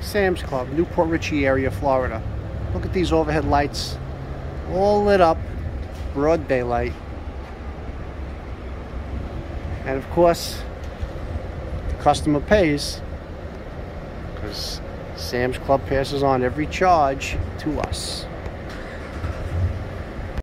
Sam's Club, New Port Richey area, Florida. Look at these overhead lights. All lit up. Broad daylight. And of course, the customer pays because Sam's Club passes on every charge to us.